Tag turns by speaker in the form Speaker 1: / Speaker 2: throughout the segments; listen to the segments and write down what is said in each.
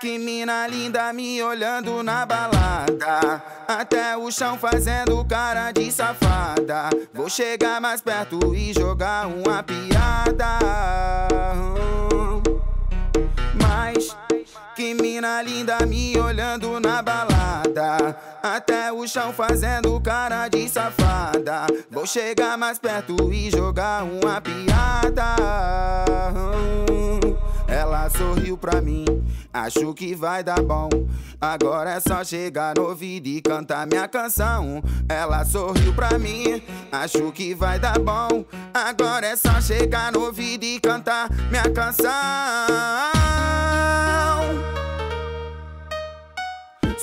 Speaker 1: Que mina linda me olhando na balada. Até o chão fazendo cara de safada. Vou chegar mais perto e jogar uma piada. Mas que mina linda me olhando na balada. Até o chão fazendo cara de safada. Vou chegar mais perto e jogar uma piada. Pra mim, acho que vai dar bom. Agora é só chegar no ouvido e cantar minha canção. Ela sorriu pra mim, acho que vai dar bom. Agora é só chegar no ouvido e cantar minha canção.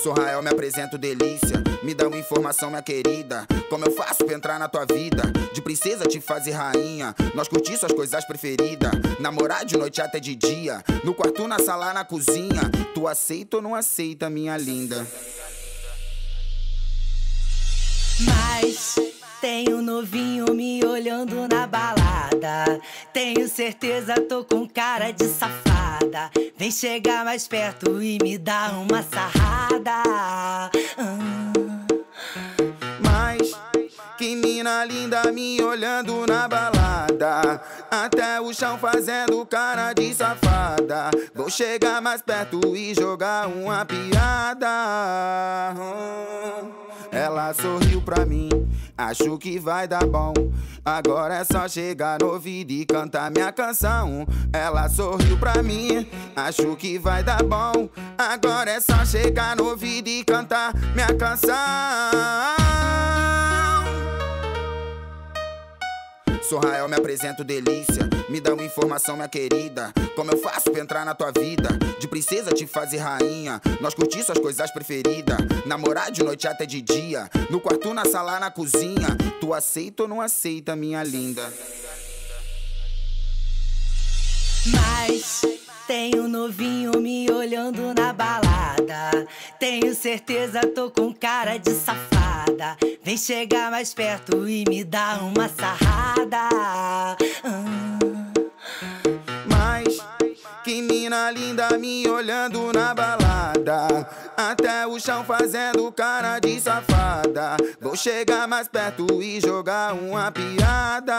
Speaker 1: Sou Rael, me apresento delícia. Me dá uma informação, minha querida. Como eu faço pra entrar na tua vida? De princesa te fazer rainha. Nós curtir suas coisas preferidas. Namorar de noite até de dia. No quarto, na sala, na cozinha. Tu aceita ou não aceita, minha linda?
Speaker 2: Mas tem um novinho me olhando na Tenho certeza, tô com cara de safada. Vem chegar mais perto e me dá uma sarrada. Hum.
Speaker 1: Mas que mina linda me olhando na balada. Até o chão fazendo cara de safada. Vou chegar mais perto e jogar uma piada. Ela sorriu pra mim, acho que vai dar bom. Agora é só chegar no ouvido e cantar minha canção. Ela sorriu pra mim, acho que vai dar bom. Agora é só chegar no ouvido e cantar minha canção. Sou Rael, me apresento delícia. Me dá uma informação, minha querida. Como eu faço pra entrar na tua vida? De princesa te fazer rainha. Nós curtir suas coisas preferidas. Namorar de noite até de dia. No quarto, na sala, na cozinha. Tu aceita ou não aceita, minha linda?
Speaker 2: Mas tem um novinho me olhando na Tenho certeza, tô com cara de safada. Vem chegar mais perto e me dá uma sarrada. Hum.
Speaker 1: Mas que mina linda me olhando na balada. Até o chão fazendo cara de safada. Vou chegar mais perto e jogar uma piada.